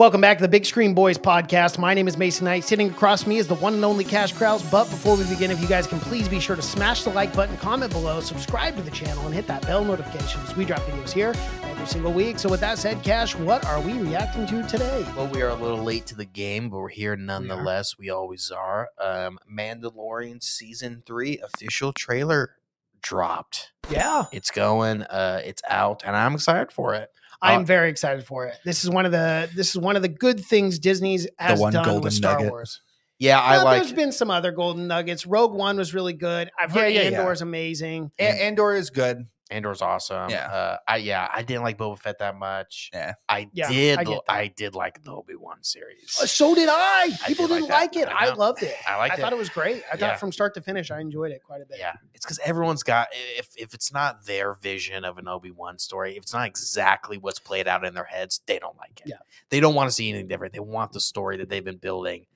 Welcome back to the Big Screen Boys podcast. My name is Mason Knight. Sitting across me is the one and only Cash Krause. But before we begin, if you guys can please be sure to smash the like button, comment below, subscribe to the channel, and hit that bell notification as we drop videos here every single week. So, with that said, Cash, what are we reacting to today? Well, we are a little late to the game, but we're here nonetheless. We, always are. Um, Mandalorian season three official trailer dropped. Yeah, It's going. Uh, it's out, and I'm excited for it. I am Uh, very excited for it. This is one of the this is one of the good things Disney's has one done golden with Star nugget. Wars. Yeah, I Well, like. There's been some other golden nuggets. Rogue One was really good. I've heard Yeah, yeah, yeah. Andor's amazing. A- Andor is good. Andor's awesome. Yeah. Uh, I yeah, I didn't like Boba Fett that much. Yeah. I Yeah, did. I get l- that. I, did like the Obi Wan series. Uh, So did I. I People did didn't like like, it. I I, loved it. I liked I thought it. it was great. I Yeah. thought from start to finish, I enjoyed it quite a bit. Yeah, it's because everyone's got if if it's not their vision of an Obi Wan story, if it's not exactly what's played out in their heads, they don't like it. Yeah. They don't want to see anything different. They want the story that they've been building.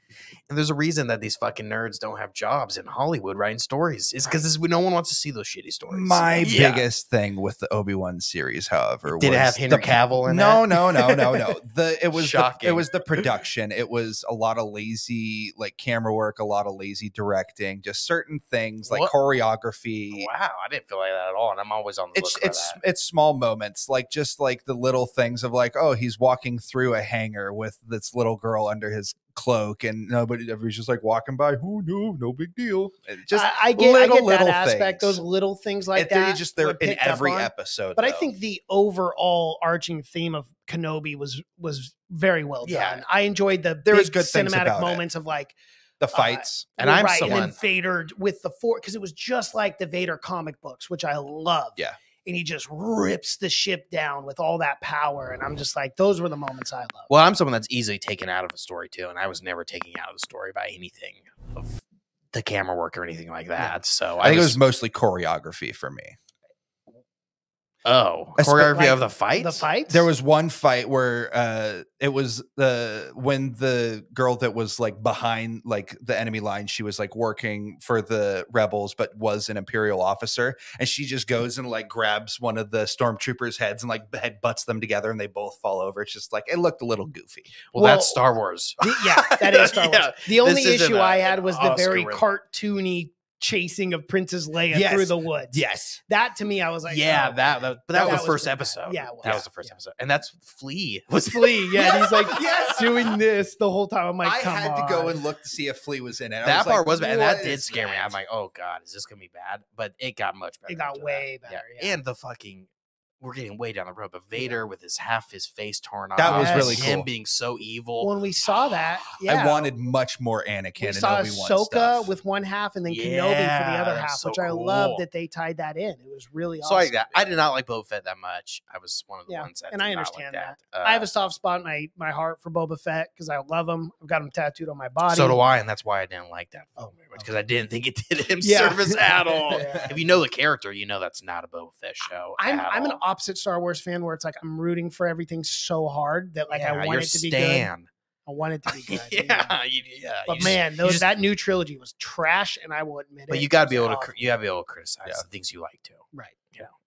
And there's a reason that these fucking nerds don't have jobs in Hollywood writing stories. It's because no one wants to see those shitty stories. My Yeah. biggest thing with the Obi Wan series, however, Did it was have Henry the- Cavill in no, it? no, no, no, no. The it was the, it was the production. It was a lot of lazy like camera work, a lot of lazy directing, just certain things like What? choreography. Wow, I didn't feel like that at all, and I'm always on the It's look it's that. it's small moments, like just like the little things of like, oh, he's walking through a hangar with this little girl under his cloak, and nobody, everybody's just like walking by. Oh no, no big deal. It Just I, I get, I little, get that little aspect. things. Those little things like It- they're that. just they're in every episode. But I think the overall arching theme of Kenobi was was very well Yeah. done. I enjoyed the There was good cinematic about it. moments of like the uh, fights. And I'm right, someone- and then Vader with the four because it was just like the Vader comic books, which I love. Yeah. And he just rips the ship down with all that power. And I'm just like, those were the moments I love. Well, I'm someone that's easily taken out of a story too, and I was never taken out of the story by anything of the camera work or anything like that. So I think it was mostly choreography for me. Oh Espe- choreography like of the fight. The fight. There was one fight where uh it was the when the girl that was like behind like the enemy line, she was like working for the rebels, but was an imperial officer, and she just goes and like grabs one of the stormtroopers' heads and like head butts them together, and they both fall over. It's just like it looked a little goofy. well, Well, that's Star Wars. The- yeah, that is Star Wars. Yeah, the only issue a- I had was the very Oscar cartoony chasing of Princess Leia Yes. through the woods. Yes, That to me, I was like, yeah, oh, that, that but that, That was the first pretty bad. episode. Yeah, it that was was. the first Yeah. episode, and that's Flea. Was Flea. Yeah, and he's like Yes. doing this the whole time. I'm like, I had on. to go and look to see if Flea was in it. I that was part like, was bad, and that did scare me. I'm like, oh god, is this gonna be bad? But it got much better. It got after that. way better, yeah. and the fucking. We're getting way down the road, but Vader with his half his face torn off. That was really cool. Him being so evil. when we saw that, yeah, I wanted much more Anakin we and saw Obi Wan Ahsoka stuff. with one half and then Kenobi for the other half, so which I love that they tied that in. It was really So awesome. like that. I did not like Boba Fett that much. I was one of the Yeah, ones that and did I not like understand that. I have Uh, a soft spot in my, my heart for Boba Fett because I love him. I've got him tattooed on my body. so do I, and that's why I didn't like that Oh, film very much because I didn't think it did him Yeah. service at all. Yeah. If you know the character, you know that's not a Boba Fett show. I'm I'm an all. Opposite Star Wars fan where it's like I'm rooting for everything so hard that like Yeah, I want it to be good. I want it to be good. you know? yeah, you, yeah. But just- man, those just- that new trilogy was trash, and I will admit it. but you got to be able to awful. you got to be able to criticize Yeah. the things you like too. right.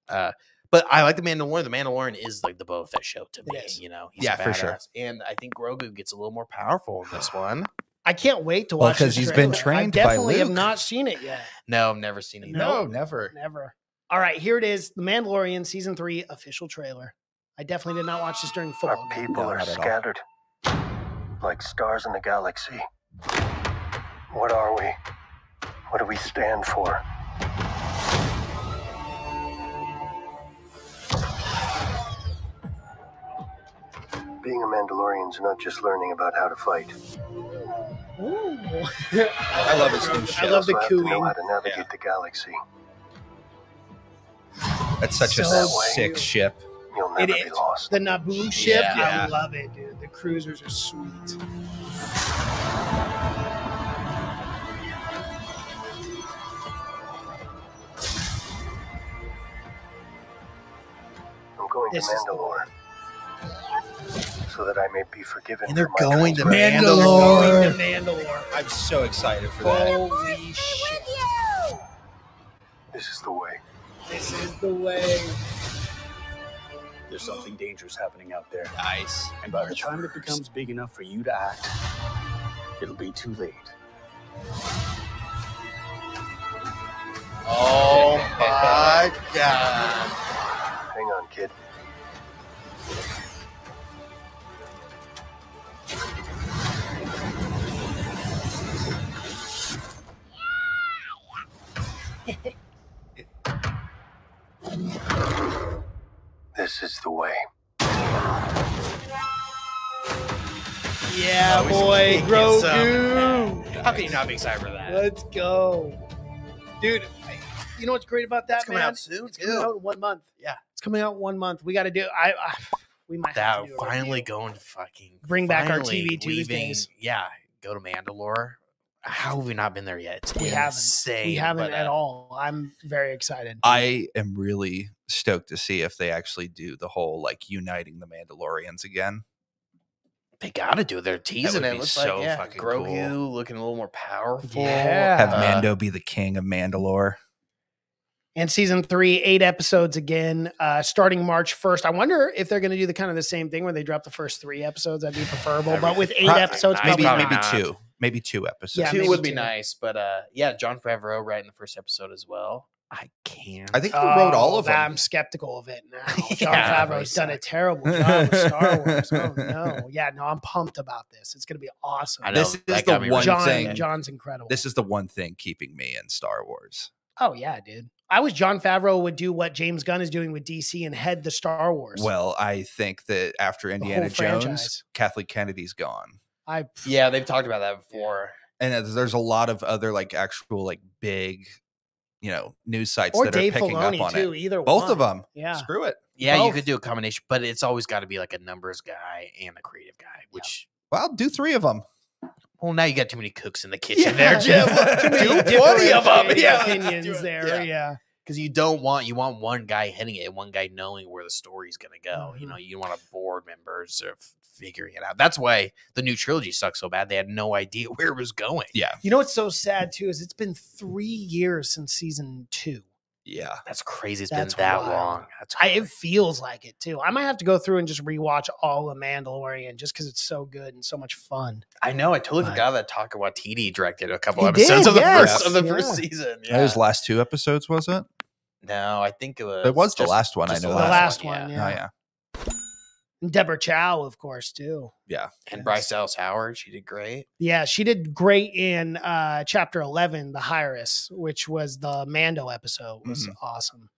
Uh, but I like the Mandalorian. The Mandalorian is like the Boba Fett show to me. You know, he's Yeah, for sure. And I think Grogu gets a little more powerful in this one. I can't wait to watch watch 'cause this he's been trained I by definitely have not seen it yet. No, I've never seen it. No. never. Never. All right, here it is, The Mandalorian season three official trailer. I definitely did not watch this during football. game. people No, are not at all. scattered like stars in the galaxy. What are we? What do we stand for? Being a Mandalorian is not just learning about how to fight. Ooh. I love his new I love the also know cooing. how to navigate Yeah. the galaxy. That's such a So sick cute. ship. You'll It never be is. lost. The Naboo ship, Yeah. I love it, dude. The cruisers are sweet. I'm going This to is Mandalore so that I may be forgiven. And they're for going to transgressions. Mandalore. Going to Mandalore. I'm so excited for that. Holy shit. This is the way. This is the way. There's something dangerous happening out there. Nice. And by the time it becomes big enough for you to act, it'll be too late. Oh my god. This is the way. Yeah, Oh, boy, he's Grogu. How can you not be excited for that? Let's go, dude. You know what's great about that, It's coming man? out soon, It's coming out in one month. Yeah. it's coming out one month. We got to do. I, I we might have That to do a finally review. going to fucking Bring back our finally TV weaving- Tuesdays. Yeah, go to Mandalore. How have we not been there yet? It's We haven't. insane. We haven't but, at uh, all. I'm very excited. I am really stoked to see if they actually do the whole like uniting the Mandalorians again. They got to do. it. They're teasing would it. Looks so like yeah, fucking Grogu cool. looking a little more powerful. Yeah. Have Uh, Mando be the king of Mandalore. and season three, eight episodes again, uh, starting March first. I wonder if they're going to do the kind of the same thing where they drop the first three episodes. That'd be preferable. But with eight probably episodes. Maybe probably probably maybe not. two. Maybe two episodes. Yeah, Two would be two. nice, but uh, yeah, Jon Favreau right in the first episode as well. I can't. I think he wrote all Oh, of them. I'm skeptical of it now. Jon Yeah, Favreau's done a terrible job with Star Wars. Oh no, yeah, no, I'm pumped about this. It's going to be awesome. I know This is the one Jon, thing- Jon's incredible. This is the one thing keeping me in Star Wars. oh yeah, dude. I was Jon Favreau would do what James Gunn is doing with DC and head the Star Wars. Well, I think that after Indiana Jones, franchise. Kathleen Kennedy's gone. I Yeah, they've talked about that before. And there's- there's a lot of other like actual like big, you know, news sites or that Dave are picking Filoni up on too. it. Either Both one. of them. Yeah. Screw it. Yeah, you could do a combination, but it's always got to be like a numbers guy and a creative guy. Which, Well, do three of them. well, now you got too many cooks in the kitchen Yeah, there, Jim. too many do twenty of them. Yeah, opinions there. Yeah. Because you don't want you want one guy hitting it one guy knowing where the story's going to go. You Mhm. know, you want a board members of figuring it out. That's why the new trilogy sucks so bad. They had no idea where it was going. Yeah. You know what's so sad too is it's been three years since season two. Yeah. That's crazy. It's That's been that wild. long. That's I, it feels like it too. I might have to go through and just rewatch all of Mandalorian just because it's so good and so much fun. I know. I totally But- forgot that Taika Waititi directed a couple episodes did, of the yes, first of the yeah. first season. That was last two episodes, was it? No, I think it was. It was the just- last one. I just know the The last one, yeah. Oh yeah. And Deborah Chow, of course, too. Yeah. And Bryce Dallas Howard, she did great. Yeah, she did great in uh chapter eleven, the Heiress, which was the Mando episode. It was Mhm. awesome.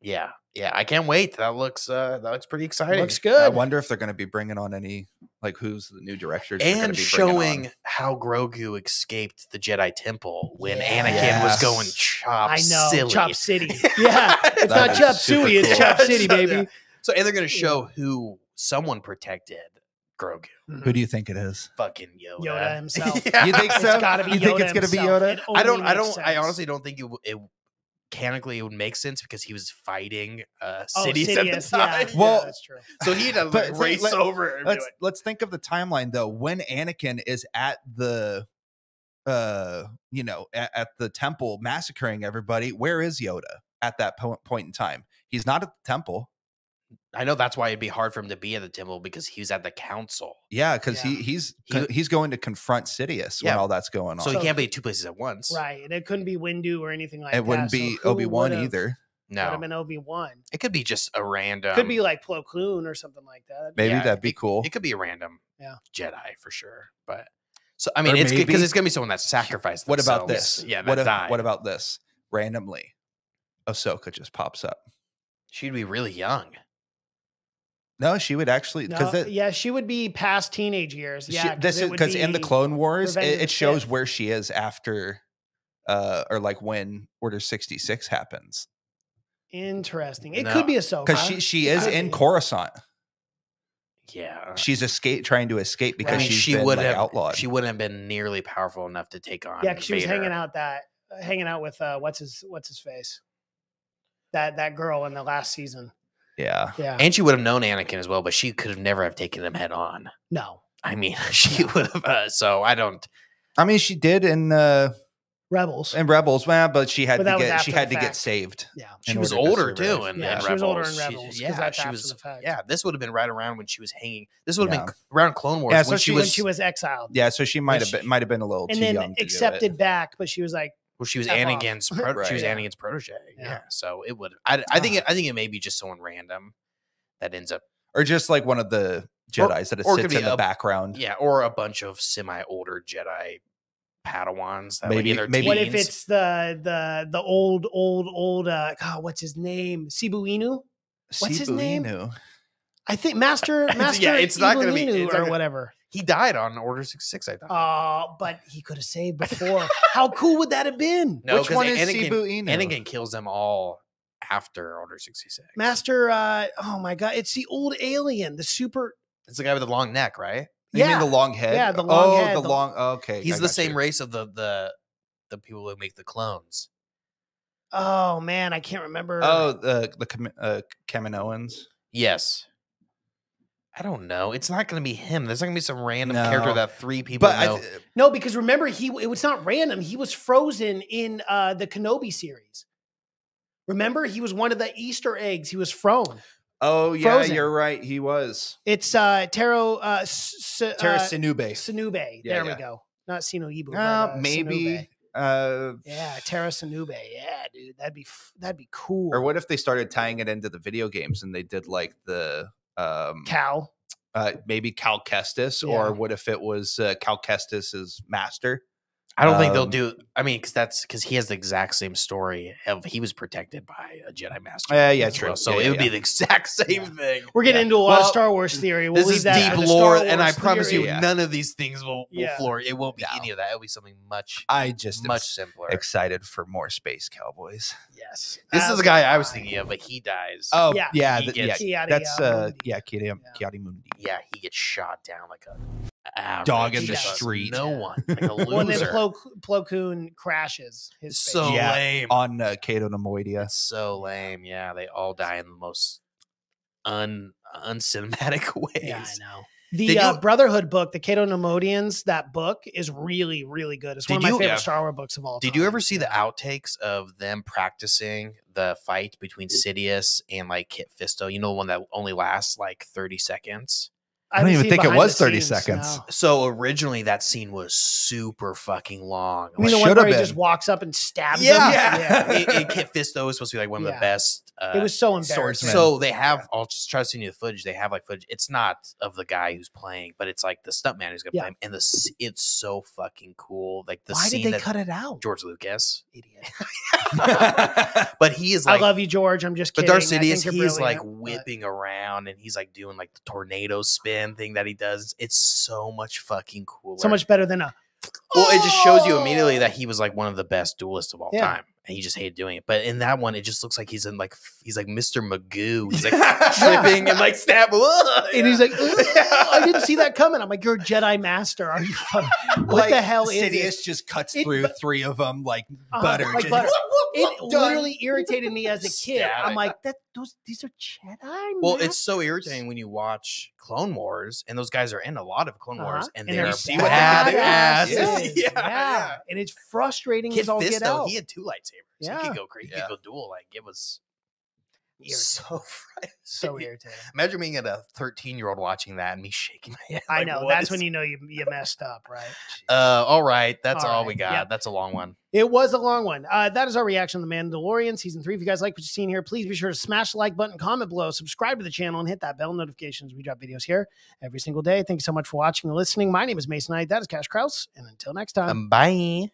Yeah, yeah. I can't wait. That looks uh that looks pretty exciting. Looks good. I wonder if they're going to be bringing on any like who's the new directors and be bringing on. showing how Grogu escaped the Jedi Temple when Yeah. Anakin was going chop I know, silly. Chop City. Yeah, it's not Chop super Suey, it's. Chop City, baby. yeah. So and they're gonna show who someone protected Grogu. Who do you think it is? Fucking Yoda. Yoda himself. Yeah. You think It's so? gotta be You think it's gonna be. Yoda? I don't. I don't. I honestly don't think it, it mechanically it would make sense because he was fighting uh, Oh, Sidious, Sidious, at the time. Yeah, Well, yeah, that's true. So he'd have But like, race let- over. And Let's like, let's think of the timeline though. When Anakin is at the uh you know at, at the temple massacring everybody, where is Yoda at that po- point in time? He's not at the temple. I know that's why it'd be hard for him to be at the temple because he was at the council. Yeah, because Yeah. he he's He- he's going to confront Sidious when all that's going on. So, So- he can't be at two places at once. Right. And it couldn't be Windu or anything like that. it wouldn't be who Obi Wan would've- either. Would No, have been Obi Wan. it could be just a random. Could be like Plo Koon or something like that. Maybe Yeah, that'd be it- cool. It could be a random Yeah. Jedi for sure. But so I mean, Or it's because it's gonna be someone that sacrificed. what about this? Yeah, that what, if- what about this? Randomly, Ahsoka just pops up. She'd be really young. No, she would actually No, because yeah, she would be past teenage years. Yeah, this it is would because in the Clone Wars, it, it shows Sith. where she is after, uh, or like when Order sixty six happens Interesting. It No, could be a so because she she is in be. Coruscant. Yeah. She's escape trying to escape because I mean, she's she been would like, have outlawed. She wouldn't have been nearly powerful enough to take on. Yeah, 'cause she was hanging out that hanging out with uh what's his what's his face? That that girl in the last season. Yeah, Yeah. and she would have known Anakin as well, but she could have never have taken him head on. no. I mean, she would have. Uh, so I don't. I mean she did in uh, Rebels. and Rebels, well, but she had But to get she had the to get saved. yeah. She was order to older too, and in, Yeah, in she was older in Rebels. Rebels, 'cause yeah, that's she was. Yeah, this would have been right around when she was hanging. This would have Yeah. been around Clone Wars Yeah, so when she she when was she was exiled. Yeah, so she might have been might have been a little and too then young to do it. accepted back, but she was like, well, she was F off. Anakin's pro- she was Right. Anakin's protege. Yeah. Yeah. so it would. I, I think it, I think it may be just someone random that ends up. or just like one of the Jedi's that or it sits be in the a- background. Yeah, or a bunch of semi older Jedi Padawans. That Maybe- like in their maybe- what if it's the the the old old old uh God, what's his name? Sibu Inu? What's his name? Inu. I think Master Yeah, Master it's not gonna be- Ibu Inu not or gonna- whatever. he died on Order six six? I thought. Uh, but he could have saved before. How cool would that have been? no, Which 'cause one is Anakin, Sibu Inu? Anakin kills them all after Order sixty six. Master uh oh my god, it's the old alien, the super It's the guy with the long neck, right? You yeah. mean the long head? Yeah, the long oh, head, the the- long. Okay, He's I the same you. race of the the the people who make the clones. Oh man, I can't remember. Oh, the the uh, Kaminoans. Yes. I don't know. It's not going to be him. There's not going to be some random character that three people But know. th- no, because remember he it was not random. He was frozen in uh the Kenobi series. Remember, he was one of the Easter eggs. He was frozen. oh yeah, Frozen. you're right. He was It's uh Taro uh, S- S- Tera uh Sinube. Sinube. Yeah, there we go. Not Sino Ibu. Uh, uh, maybe. Sinube. Uh, Yeah, Tera Sinube. Yeah, dude, that'd be f- that'd be cool. or what if they started tying it into the video games and they did like the um Cal? uh maybe Cal Kestis, Yeah. or what if it was uh, Cal Kestis's master? I don't think they'll um, do. I mean, because that's because he has the exact same story of he was protected by a Jedi master. Yeah, yeah, true. well, So Yeah, it yeah, would be the exact same Yeah. thing. We're getting Yeah. into a lot of Star Wars theory. We'll this leave is that deep for the lore, and I Wars promise you, theory. Yeah. none of these things will, will Yeah. floor. It won't be No. any of that. It'll be something much, I just much simpler. excited for more space cowboys. Yes, this as is the guy I was thinking of, but he dies. Oh Yeah. yeah, He th- gets- yeah. Ki-Adi, That's uh, uh yeah, Ki-Adi, Yeah. Ki-Adi-Mundi. yeah, he gets shot down like a average Dog in the fucking street. No one, like a When then. Plo, Plo Koon crashes his It's so Yeah, lame. on uh, Cato Neimoidia. So lame. Yeah, they all die in the most un uncinematic ways. Yeah, I know. The Did uh, you- Brotherhood book, the Cato Neimoidians, that book is really, really good. It's one Did of my you- favorite Yeah. Star Wars books of all time. Did you ever see the outtakes of them practicing the fight between Sidious and like Kit Fisto? You know, the one that only lasts like 30 seconds. I don't even think it was 30 scenes, seconds. no. So originally that scene was super fucking long. You mean the Like, one Should've where he been. just walks up and stabs yeah, him? yeah. and, and Kit Fisto was supposed to be like one of Yeah. the best. Uh, It was so embarrassing. swordsman. So they have. I'll just try to send you the footage. They have like footage. It's not of the guy who's playing, but it's like the stuntman who's gonna Yeah. play him, and the it's so fucking cool. Like the Why scene did they that cut it out? George Lucas, Idiot. but he is like I love you, George. I'm just But kidding. Darth I think Sidious, you're he is like brilliant, but- whipping around and he's like doing like the tornado spin thing that he does. It's so much fucking cooler. so much better than a. Well, it just shows you immediately that he was like one of the best duelists of all Yeah. time, and he just hated doing it. But in that one, it just looks like he's in like he's like Mr. Magoo. He's like tripping and like stab. And he's like, I didn't see that coming. I'm like, you're a Jedi Master. Are you? fucking- What Like, the hell is Sidious this? just cuts It- through but- three of them like Uh-huh, butter. like just- butter. It Done. literally irritated me as a kid. Stab I'm like, that those these are Jedi. Well, it's so irritating when you watch Clone Wars, and those guys are in a lot of Clone Wars, Uh-huh. and, And they're they're see what bad they're ass. badasses. Yeah, yeah, yeah. and it's frustrating Kid as all get out. he had two lightsabers. Yeah. He could go crazy. He Yeah. could go dual. Like it was Irritating. so frustrating. so irritating. Imagine being at a 13 year old watching that and me shaking my head. I like, know. That's is- when you know you you messed up, right? Uh, all right. That's All all, right, we got. yeah. That's a long one. It was a long one. Uh, that is our reaction to The Mandalorian season three. If you guys like what you've seen here, please be sure to smash the like button, comment below, subscribe to the channel, and hit that bell notifications. We drop videos here every single day. Thank you so much for watching and listening. My name is Mason Knight. That is Cash Kraus. And until next time. Um, bye.